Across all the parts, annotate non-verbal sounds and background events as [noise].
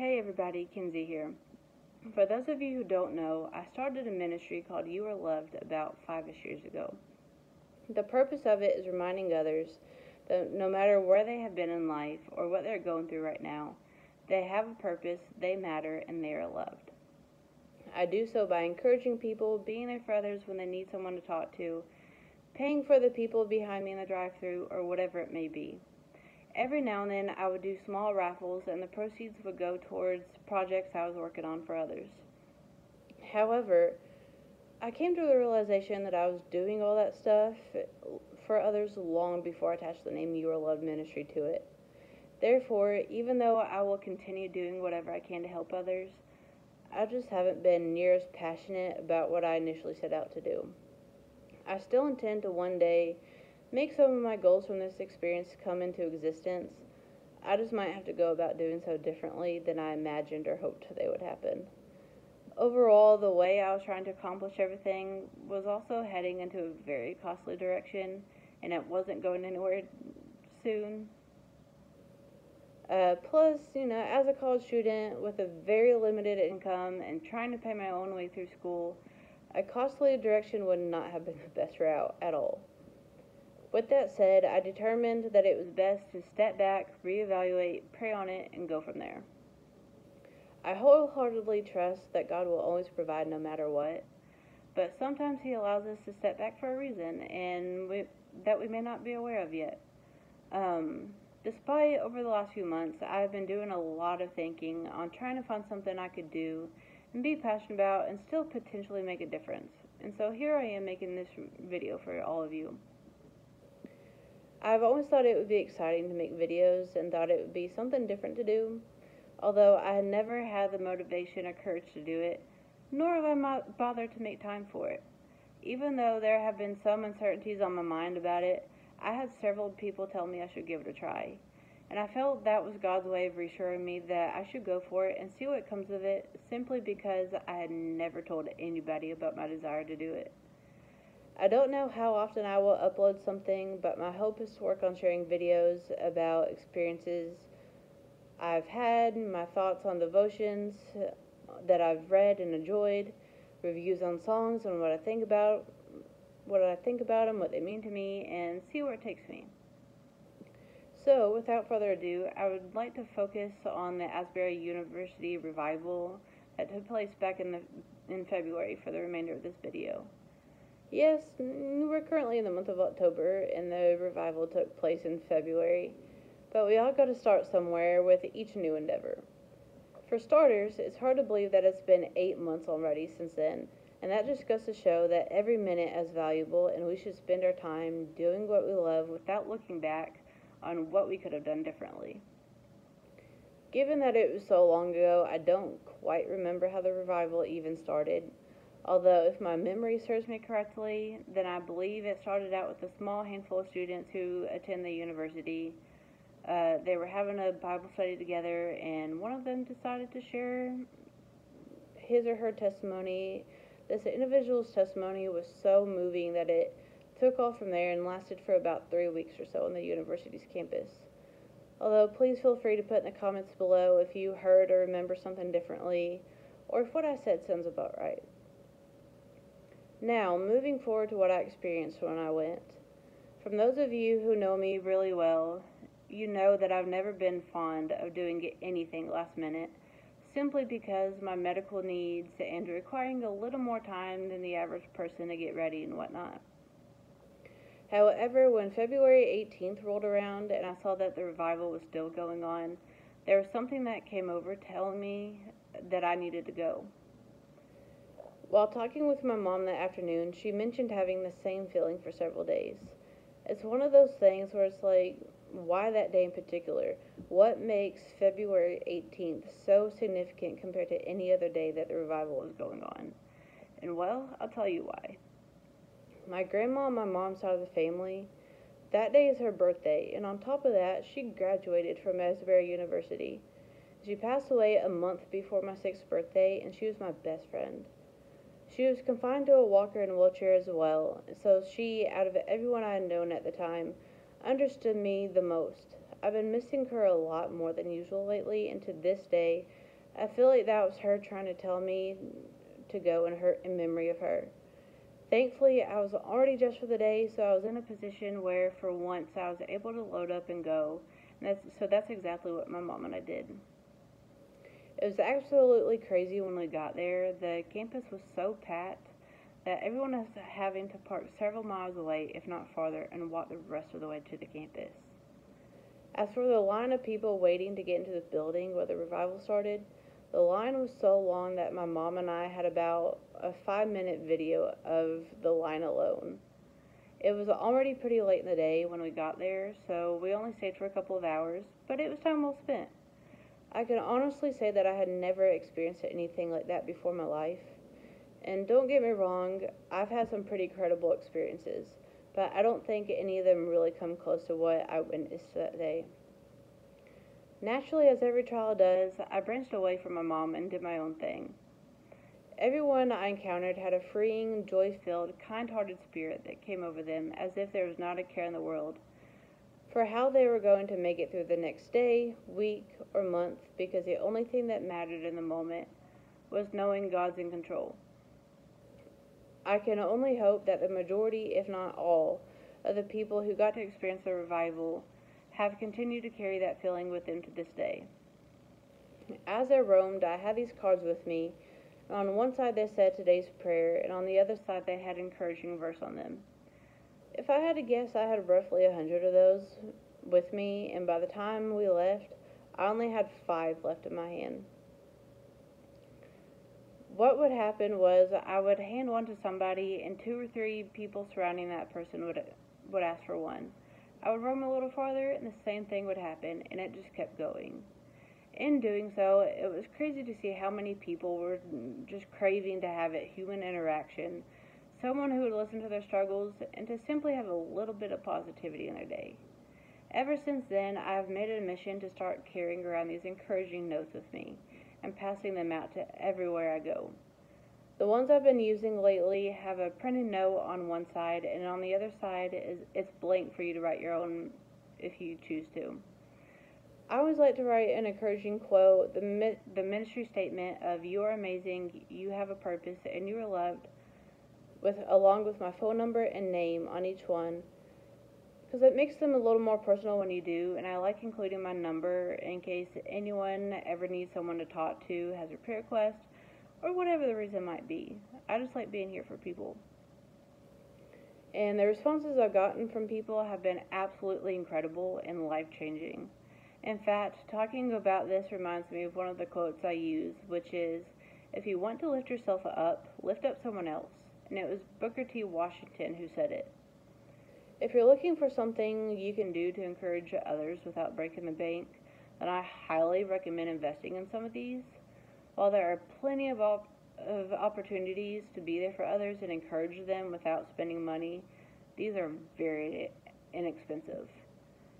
Hey everybody, Kenzie here. For those of you who don't know, I started a ministry called You Are Loved about five-ish years ago. The purpose of it is reminding others that no matter where they have been in life or what they're going through right now, they have a purpose, they matter, and they are loved. I do so by encouraging people, being there for others when they need someone to talk to, paying for the people behind me in the drive through, or whatever it may be. Every now and then I would do small raffles and the proceeds would go towards projects I was working on for others. However, I came to the realization that I was doing all that stuff for others long before I attached the name You Are Loved Ministry to it. Therefore, even though I will continue doing whatever I can to help others, I just haven't been near as passionate about what I initially set out to do. I still intend to one day make some of my goals from this experience come into existence. I just might have to go about doing so differently than I imagined or hoped they would happen. Overall, the way I was trying to accomplish everything was also heading into a very costly direction, and it wasn't going anywhere soon. Uh, plus, you know, as a college student with a very limited income and trying to pay my own way through school, a costly direction would not have been the best route at all. With that said, I determined that it was best to step back, reevaluate, pray on it, and go from there. I wholeheartedly trust that God will always provide no matter what, but sometimes He allows us to step back for a reason and we, that we may not be aware of yet. Um, despite over the last few months, I've been doing a lot of thinking on trying to find something I could do and be passionate about and still potentially make a difference. And so here I am making this video for all of you. I've always thought it would be exciting to make videos and thought it would be something different to do, although I had never had the motivation or courage to do it, nor have I bothered to make time for it. Even though there have been some uncertainties on my mind about it, I had several people tell me I should give it a try. And I felt that was God's way of reassuring me that I should go for it and see what comes of it simply because I had never told anybody about my desire to do it. I don't know how often I will upload something, but my hope is to work on sharing videos about experiences I've had, my thoughts on devotions that I've read and enjoyed, reviews on songs and what I think about what I think about them, what they mean to me, and see where it takes me. So, without further ado, I would like to focus on the Asbury University revival that took place back in the in February for the remainder of this video. Yes, we're currently in the month of October, and the revival took place in February, but we all got to start somewhere with each new endeavor. For starters, it's hard to believe that it's been eight months already since then, and that just goes to show that every minute is valuable, and we should spend our time doing what we love without looking back on what we could have done differently. Given that it was so long ago, I don't quite remember how the revival even started. Although, if my memory serves me correctly, then I believe it started out with a small handful of students who attend the university. Uh, they were having a Bible study together, and one of them decided to share his or her testimony. This individual's testimony was so moving that it took off from there and lasted for about three weeks or so on the university's campus. Although, please feel free to put in the comments below if you heard or remember something differently, or if what I said sounds about right. Now, moving forward to what I experienced when I went. From those of you who know me really well, you know that I've never been fond of doing anything last minute, simply because my medical needs and requiring a little more time than the average person to get ready and whatnot. However, when February 18th rolled around and I saw that the revival was still going on, there was something that came over telling me that I needed to go. While talking with my mom that afternoon, she mentioned having the same feeling for several days. It's one of those things where it's like, why that day in particular? What makes February 18th so significant compared to any other day that the revival is going on? And well, I'll tell you why. My grandma on my mom's side of the family, that day is her birthday, and on top of that, she graduated from Asbury University. She passed away a month before my sixth birthday, and she was my best friend. She was confined to a walker and wheelchair as well, so she, out of everyone I had known at the time, understood me the most. I've been missing her a lot more than usual lately, and to this day, I feel like that was her trying to tell me to go in her in memory of her. Thankfully, I was already dressed for the day, so I was in a position where, for once, I was able to load up and go. And that's, so that's exactly what my mom and I did. It was absolutely crazy when we got there. The campus was so packed that everyone was having to park several miles away, if not farther, and walk the rest of the way to the campus. As for the line of people waiting to get into the building where the revival started, the line was so long that my mom and I had about a five minute video of the line alone. It was already pretty late in the day when we got there, so we only stayed for a couple of hours, but it was time well spent. I can honestly say that I had never experienced anything like that before in my life. And don't get me wrong, I've had some pretty credible experiences, but I don't think any of them really come close to what I witnessed that day. Naturally, as every child does, I branched away from my mom and did my own thing. Everyone I encountered had a freeing, joy filled, kind hearted spirit that came over them as if there was not a care in the world for how they were going to make it through the next day, week, or month because the only thing that mattered in the moment was knowing God's in control. I can only hope that the majority, if not all, of the people who got to experience the revival have continued to carry that feeling with them to this day. As I roamed, I had these cards with me. On one side they said today's prayer, and on the other side they had encouraging verse on them. If I had to guess, I had roughly a hundred of those with me, and by the time we left, I only had five left in my hand. What would happen was I would hand one to somebody, and two or three people surrounding that person would would ask for one. I would roam a little farther, and the same thing would happen, and it just kept going. In doing so, it was crazy to see how many people were just craving to have a human interaction, someone who would listen to their struggles, and to simply have a little bit of positivity in their day. Ever since then, I have made it a mission to start carrying around these encouraging notes with me and passing them out to everywhere I go. The ones I've been using lately have a printed note on one side, and on the other side is it's blank for you to write your own if you choose to. I always like to write an encouraging quote, the, the ministry statement of "You are amazing, you have a purpose, and you are loved," with along with my phone number and name on each one, because it makes them a little more personal when you do. And I like including my number in case anyone ever needs someone to talk to, has a prayer request or whatever the reason might be. I just like being here for people. And the responses I've gotten from people have been absolutely incredible and life changing. In fact, talking about this reminds me of one of the quotes I use, which is If you want to lift yourself up, lift up someone else. And it was Booker T. Washington who said it. If you're looking for something you can do to encourage others without breaking the bank, then I highly recommend investing in some of these. While there are plenty of, op- of opportunities to be there for others and encourage them without spending money, these are very inexpensive.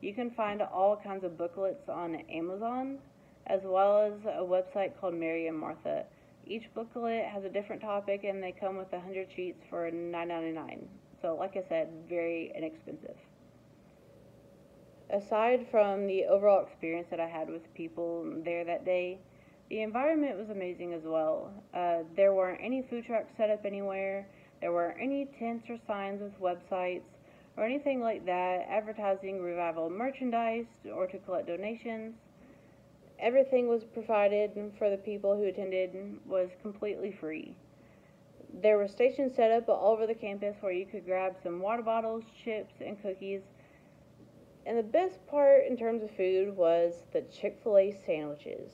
You can find all kinds of booklets on Amazon, as well as a website called Mary and Martha. Each booklet has a different topic, and they come with 100 sheets for $9.99. So, like I said, very inexpensive. Aside from the overall experience that I had with people there that day, the environment was amazing as well. Uh, there weren't any food trucks set up anywhere. There weren't any tents or signs with websites or anything like that advertising revival merchandise or to collect donations. Everything was provided for the people who attended was completely free. There were stations set up all over the campus where you could grab some water bottles, chips, and cookies. And the best part in terms of food was the Chick fil A sandwiches.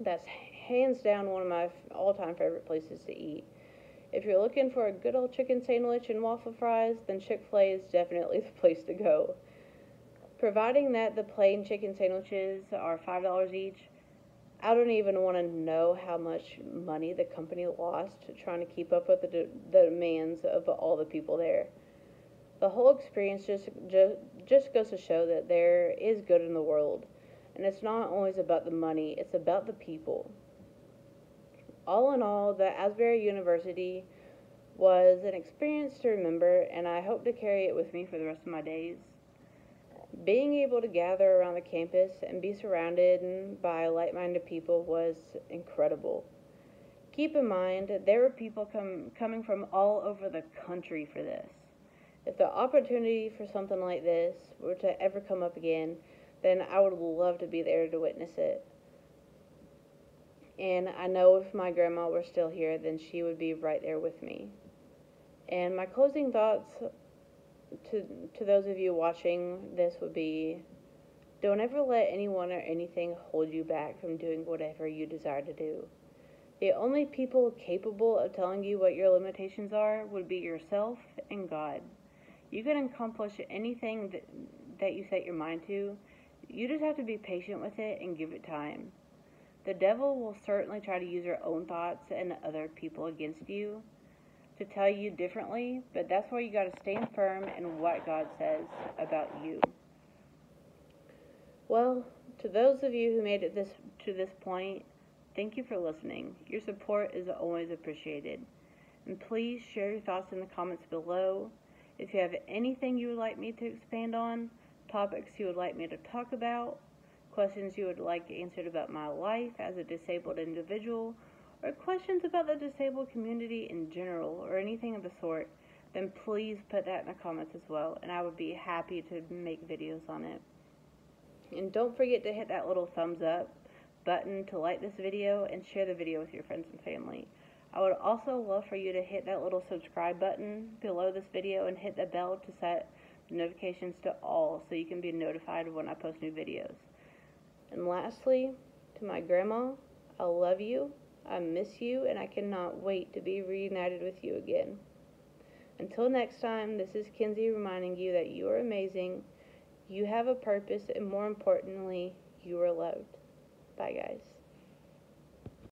That's hands down one of my all time favorite places to eat. If you're looking for a good old chicken sandwich and waffle fries, then Chick fil A is definitely [laughs] the place to go. Providing that the plain chicken sandwiches are $5 each, I don't even want to know how much money the company lost trying to keep up with the, de- the demands of all the people there. The whole experience just, just just goes to show that there is good in the world and it's not always about the money, it's about the people. All in all, the Asbury University was an experience to remember, and I hope to carry it with me for the rest of my days. Being able to gather around the campus and be surrounded by like minded people was incredible. Keep in mind, there were people com- coming from all over the country for this. If the opportunity for something like this were to ever come up again, then I would love to be there to witness it. And I know if my grandma were still here, then she would be right there with me. And my closing thoughts to to those of you watching this would be don't ever let anyone or anything hold you back from doing whatever you desire to do. The only people capable of telling you what your limitations are would be yourself and God. You can accomplish anything that, that you set your mind to. You just have to be patient with it and give it time. The devil will certainly try to use your own thoughts and other people against you to tell you differently, but that's why you got to stand firm in what God says about you. Well, to those of you who made it this to this point, thank you for listening. Your support is always appreciated. And please share your thoughts in the comments below. If you have anything you would like me to expand on, topics you would like me to talk about, questions you would like answered about my life as a disabled individual, or questions about the disabled community in general, or anything of the sort, then please put that in the comments as well, and I would be happy to make videos on it. And don't forget to hit that little thumbs up button to like this video and share the video with your friends and family. I would also love for you to hit that little subscribe button below this video and hit the bell to set notifications to all so you can be notified when I post new videos. And lastly, to my grandma, I love you, I miss you, and I cannot wait to be reunited with you again. Until next time, this is Kenzie reminding you that you are amazing, you have a purpose, and more importantly, you are loved. Bye, guys.